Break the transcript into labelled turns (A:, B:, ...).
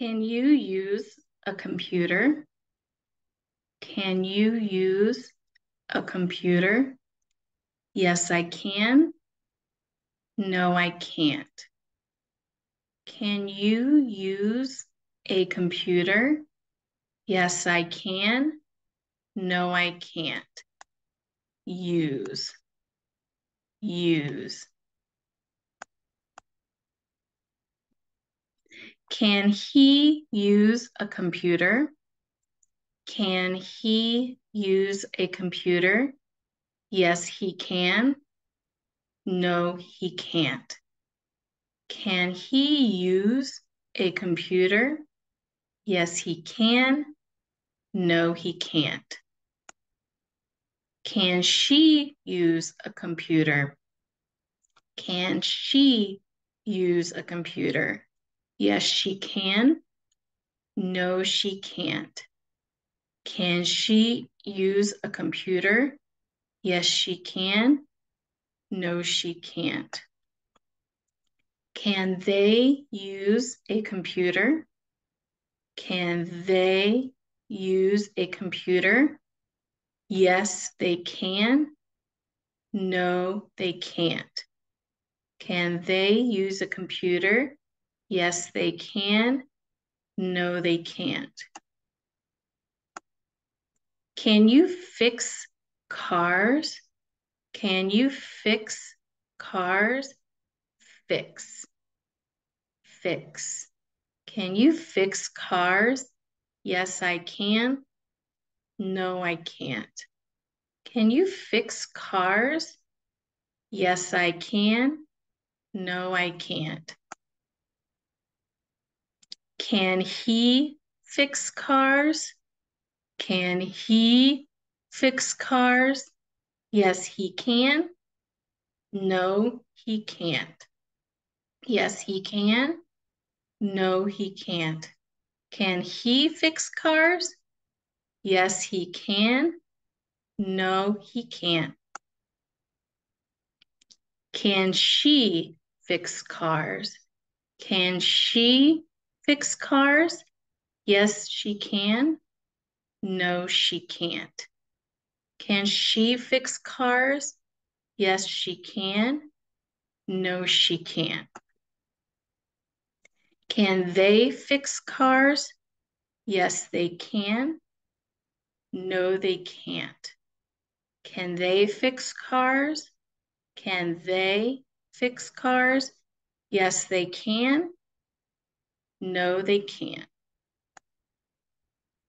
A: Can you use a computer? Can you use a computer? Yes, I can. No, I can't. Can you use a computer? Yes, I can. No, I can't. Use. Use. Can he use a computer? Can he use a computer? Yes, he can. No, he can't. Can he use a computer? Yes, he can. No, he can't. Can she use a computer? Can she use a computer? Yes, she can. No, she can't. Can she use a computer? Yes, she can. No, she can't. Can they use a computer? Can they use a computer? Yes, they can. No, they can't. Can they use a computer? Yes, they can. No, they can't. Can you fix cars? Can you fix cars? Fix. Fix. Can you fix cars? Yes, I can. No, I can't. Can you fix cars? Yes, I can. No, I can't. Can he fix cars? Can he fix cars? Yes, he can. No, he can't. Yes, he can. No, he can't. Can he fix cars? Yes, he can. No, he can't. Can she fix cars? Can she fix cars? Yes, she can. No, she can't. Can she fix cars? Yes, she can. No, she can't. Can they fix cars? Yes, they can. No, they can't. Can they fix cars? Can they fix cars? Yes, they can. No, they can't.